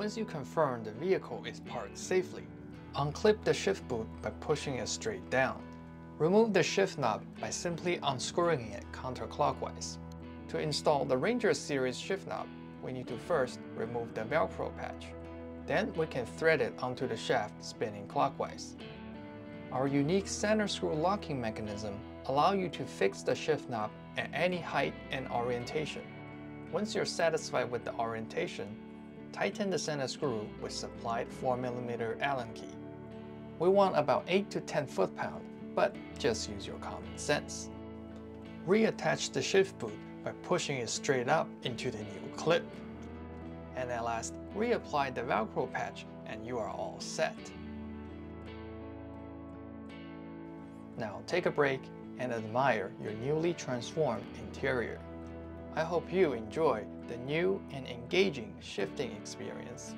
Once you confirm the vehicle is parked safely, unclip the shift boot by pushing it straight down. Remove the shift knob by simply unscrewing it counterclockwise. To install the Ranger series shift knob, we need to first remove the Velcro patch. Then we can thread it onto the shaft spinning clockwise. Our unique center screw locking mechanism allow you to fix the shift knob at any height and orientation. Once you're satisfied with the orientation, tighten the center screw with supplied 4mm Allen key. We want about 8 to 10 foot-pound, but just use your common sense. Reattach the shift boot by pushing it straight up into the new clip. And at last, reapply the Velcro patch and you are all set. Now take a break and admire your newly transformed interior. I hope you enjoy the new and engaging shifting experience.